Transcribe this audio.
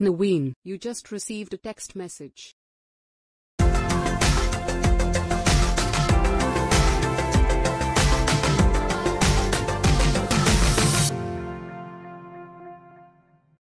Naween, you just received a text message.